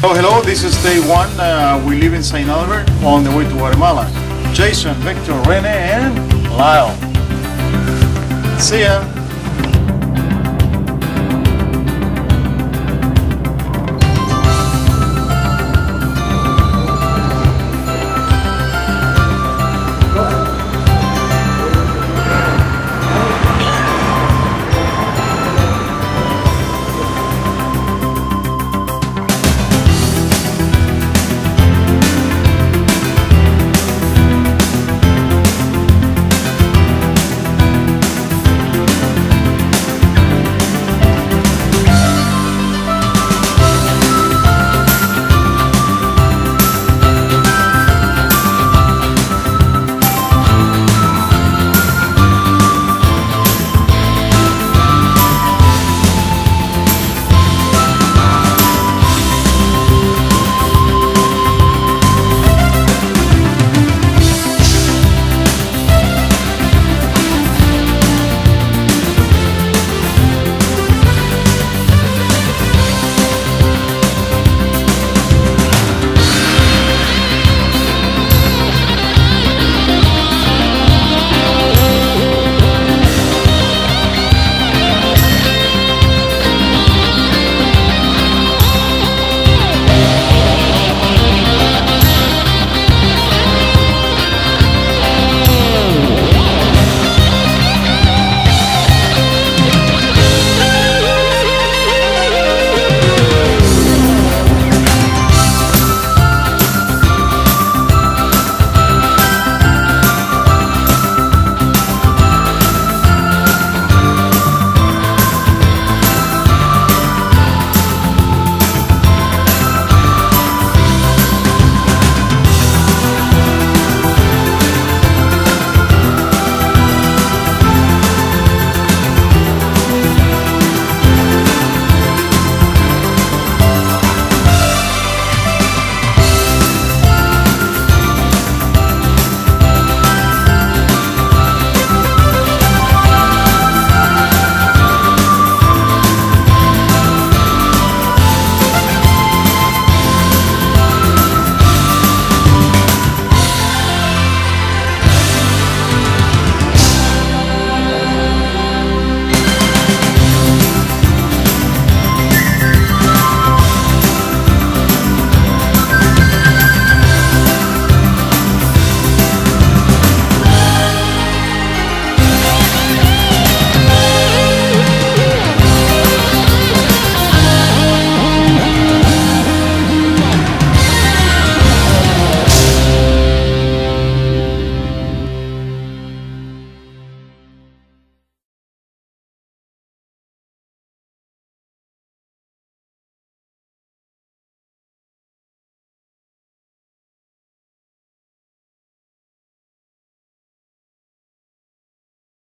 Oh, hello, this is day one. Uh, we live in St. Albert on the way to Guatemala. Jason, Victor, Rene, and Lyle. See ya.